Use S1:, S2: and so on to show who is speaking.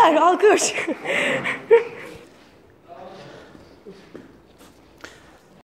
S1: Süper, alkış.